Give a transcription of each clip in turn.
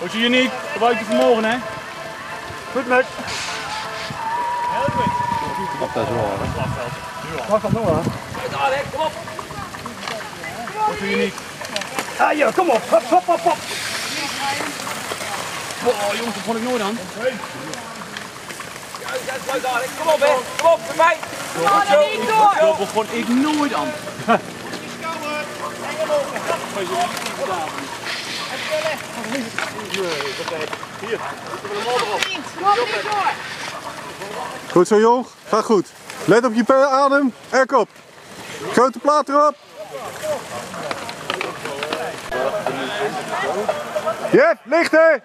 Goed je niet, gebruik je vermogen hè. Goed met. Heel goed. Dat is wel hè. Wacht dat nog hè. Kom op. Goed je niet. Ah ja, kom op. Hop, hop, hop, hop. Oh jongens, dat vond ik nooit aan. Kom op, hè. Kom op. Goed zo. Dat begon ik nooit aan. Goed zo jong, gaat goed. Let op je adem en kop. Grote plaat erop. Jet, licht hè!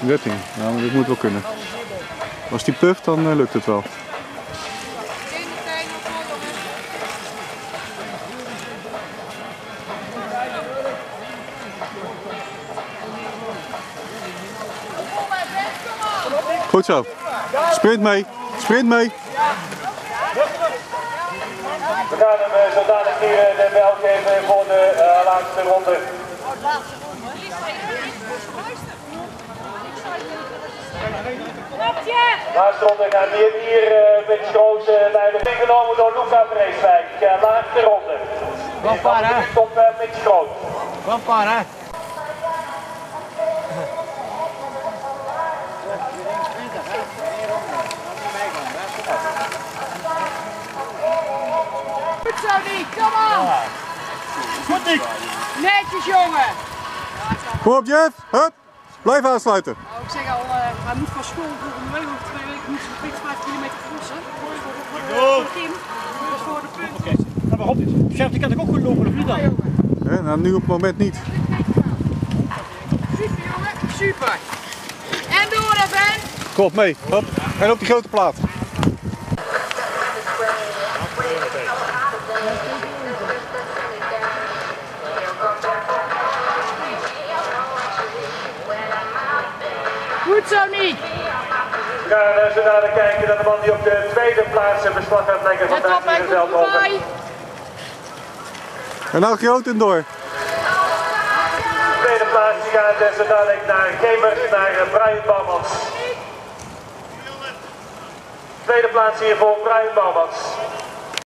13, nou dit moet wel kunnen. Als die puft dan eh, lukt het wel. Goed zo. Sprint mee. Sprint mee. We gaan hem eh, zo dadelijk hier eh, de bel geven voor de eh, laatste ronde. Laatste ronde gaat hier, hier uh, met Schroot uh, bij de ingenomen door Luca Breeswijk. Laatste ronde. Wat paar, hè. Tot uh, met Schroot. Paar, zo, Nick. Kom op. Goed Nick. Netjes, jongen. Kom op Jeff. Hup. Blijf aansluiten. Nou, ik zeg al, eh, hij moet van school volgende week of twee weken moet hij 5 kilometer crossen. Voor de, voor de, voor de Kim. Dat is voor de punt. Oké, nou maar op dit. Chef, die kan ik ook goed lopen, of niet dan? Hè, nou, nu op het moment niet. Super, jongen. Super. En door, hè, Ben. Kom op mee. Hop. En op die grote plaat. Goed zo, Nick. We gaan uh, zo dadelijk kijken naar de man die op de tweede plaats een beslag gaat leggen van Goed Veldhoven. voorbij. En nou groot en door. De tweede plaats die gaat uh, zo dadelijk naar Gemers, naar uh, Brian Bouwmans. Tweede plaats hier voor Brian Bouwmans.